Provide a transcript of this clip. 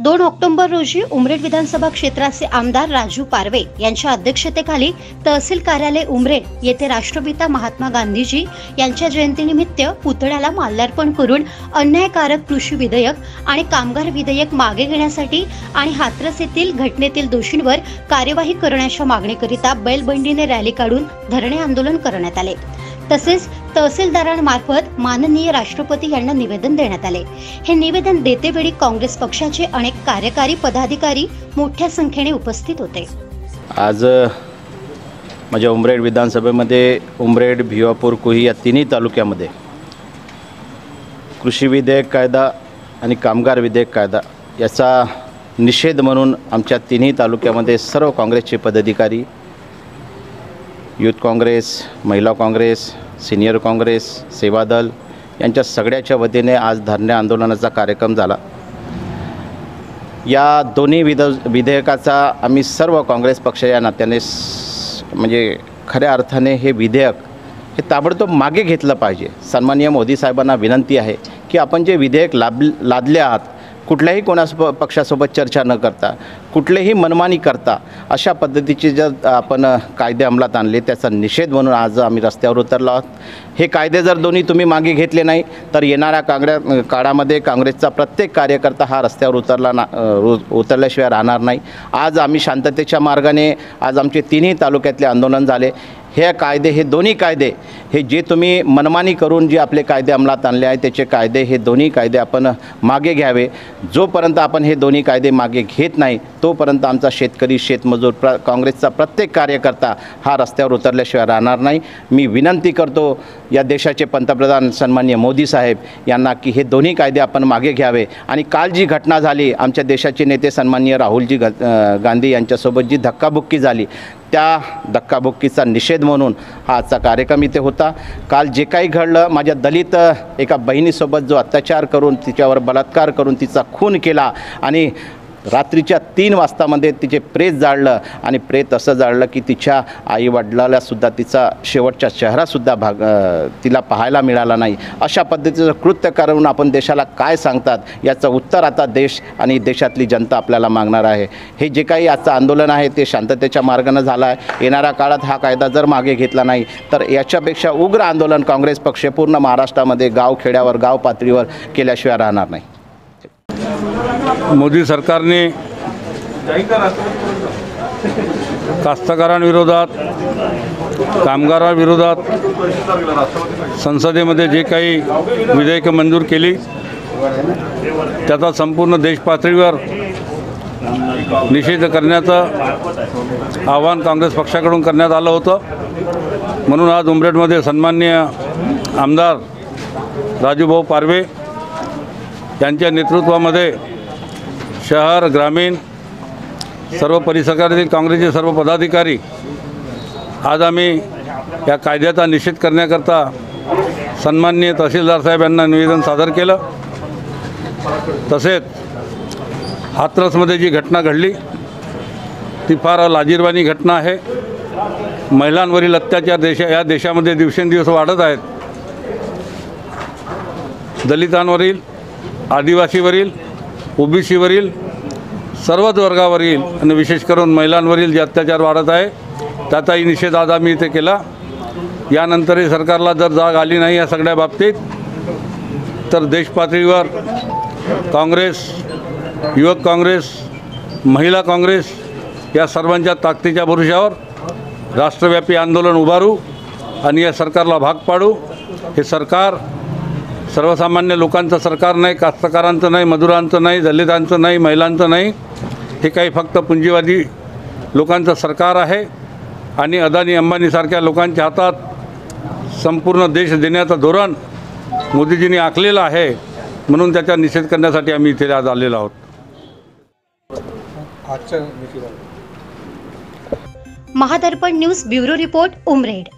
दोन ऑक्टोबर रोजी उमरेड विधानसभा क्षेत्राचे आमदार राजू पारवे यांच्या अध्यक्षतेखाली तहसील कार्यालय उमरेड येथे राष्ट्रपिता महात्मा गांधीजी यांच्या जयंतीनिमित्त पुतळ्याला माल्यार्पण करून अन्यायकारक कृषी विधेयक आणि कामगार विधेयक मागे घेण्यासाठी आणि हाथरस येथील घटनेतील दोषींवर कार्यवाही करण्याच्या मागणीकरिता बैलबंडीने रॅली काढून धरणे आंदोलन करण्यात आले. तसेच तहसीलदारांमार्फत माननीय राष्ट्रपती यांना निवेदन देण्यात आले. हे निवेदन देतेवेळी काँग्रेस पक्षाचे अनेक कार्यकारी पदाधिकारी मोठ्या संख्येने उपस्थित होते. आज माझ्या उमरेड विधानसभेमध्ये उमरेड भिवापूर कुही या तिन्ही तालुक्यामध्ये कृषी विधेयक कायदा आणि कामगार विधेयक कायदा याचा निषेध म्हणून आमच्या तिन्ही तालुक्यामध्ये सर्व काँग्रेसचे पदाधिकारी यूथ काँग्रेस महिला काँग्रेस सिनियर काँग्रेस सेवादल यांच्या सगळ्याच्या वतीने आज धरणे आंदोलनाचा कार्यक्रम झाला. या दोन्ही विध विधेयकाचा आम्ही सर्व काँग्रेस पक्ष या नात्याने म्हणजे खऱ्या अर्थाने हे विधेयक हे ताबडतोब मागे घेतलं पाहिजे. सन्माननीय मोदी साहेबांना विनंती आहे की आपण जे विधेयक लाभ लादले आहात कुठल्याही कोणास पक्षासोबत चर्चा न करता कुठलेही मनमानी करता अशा पद्धतीचे जर आपण कायदे अंमलात आणले त्याचा निषेध म्हणून आज आम्ही रस्त्यावर उतरलो आहोत. हे कायदे जर दोन्ही तुम्ही मागे घेतले नाही तर येणाऱ्या कांग्रे काळामध्ये काँग्रेसचा प्रत्येक कार्यकर्ता हा रस्त्यावर उतरला ना उ- उतरल्याशिवाय राहणार नाही. आज आम्ही शांततेच्या मार्गाने आज आमचे तिन्ही तालुक्यातले आंदोलन झाले. हे कायदे हे दोन्ही कायदे हे जे तुम्ही मनमानी करून जे आपले कायदे अंमलात आणले आहेत त्याचे कायदे हे दोन्ही कायदे आपण मागे घ्यावे. जोपर्यंत आपण हे दोन्ही कायदे मागे घेत नाही तोपर्यंत आमचा शेतकरी शेतमजूर प्र काँग्रेसचा प्रत्येक कार्यकर्ता हा रस्त्यावर उतरल्याशिवाय राहणार नाही. मी विनंती करतो या देशाचे पंतप्रधान सन्मान्य मोदी साहेब यांना की हे दोन्ही कायदे आपण मागे घ्यावे. आणि काल जी घटना झाली आमच्या देशाचे नेते सन्मान्य राहुलजी ग गांधी यांच्यासोबत जी धक्काबुक्की झाली त्या धक्काबुक्कीचा निषेध म्हणून हा आजचा कार्यक्रम इथे होता. काल जे काही घडलं माझ्या दलित एका बहिणीसोबत जो अत्याचार करून तिच्यावर बलात्कार करून तिचा खून केला आणि रात्रीच्या तीन वाजतामध्ये तिचे प्रेत जाळलं आणि प्रेत असं जाळलं की तिच्या आईवडिलालासुद्धा तिचा शेवटचा चेहरासुद्धा भाग तिला पाहायला मिळाला नाही. अशा पद्धतीचं कृत्य करून आपण देशाला काय सांगतात याचं उत्तर आता देश आणि देशातली जनता आपल्याला मागणार आहे. हे जे काही आजचं आंदोलन आहे ते शांततेच्या मार्गानं झालं आहे. येणाऱ्या काळात हा कायदा जर मागे घेतला नाही तर याच्यापेक्षा उग्र आंदोलन काँग्रेस पक्ष पूर्ण महाराष्ट्रामध्ये गाव खेड्यावर गाव पातळीवर केल्याशिवाय राहणार नाही. मोदी सरकारने कास्तकारांविरोधात कामगारांविरोधात संसदेमध्ये जे काही विधेयकं मंजूर केली त्याचा संपूर्ण देशपातळीवर निषेध करण्याचं आवाहन काँग्रेस पक्षाकडून करण्यात आलं होतं. म्हणून आज उमरेडमध्ये सन्माननीय आमदार राजूभाऊ पारवे यांच्या नेतृत्वामध्ये शहर ग्रामीण सर्व परिसरातील काँग्रेसचे सर्व पदाधिकारी आज आम्ही या कायद्याचा निषेध करण्याकरता सन्माननीय तहसीलदार साहेब यांना निवेदन सादर केलं. तसेच हाथरसमध्ये जी घटना घडली ती फार लाजीरवाणी घटना आहे. महिलांवरील अत्याचार देशा या देशामध्ये दिवसेंदिवस वाढत आहेत. दलितांवरील आदिवासीवरील ओबीसीवरील सर्वच वर्गावरील आणि विशेष करून महिलांवरील जे अत्याचार वाढत आहे त्याचाही निषेध आज आम्ही इथे केला. यानंतरही सरकारला जर जाग आली नाही या सगळ्या बाबतीत तर देशपातळीवर काँग्रेस युवक काँग्रेस महिला काँग्रेस या सर्वांच्या ताकदीच्या भरोशावर राष्ट्रव्यापी आंदोलन उभारू आणि या सरकारला भाग पाडू. हे सरकार सर्वसामान्य लोकांचं सरकार नाही कास्तकारांचं नाही मजुरांचं नाही दलितांचं नाही महिलांचं नाही हे काही फक्त पुंजीवादी लोकांचं सरकार आहे. आणि अदानी अंबानीसारख्या लोकांच्या हातात संपूर्ण देश देण्याचं धोरण मोदीजींनी आखलेलं आहे म्हणून त्याचा निषेध करण्यासाठी आम्ही इथे आज आलेलो आहोत. Mahadarpan news bureau report Umred.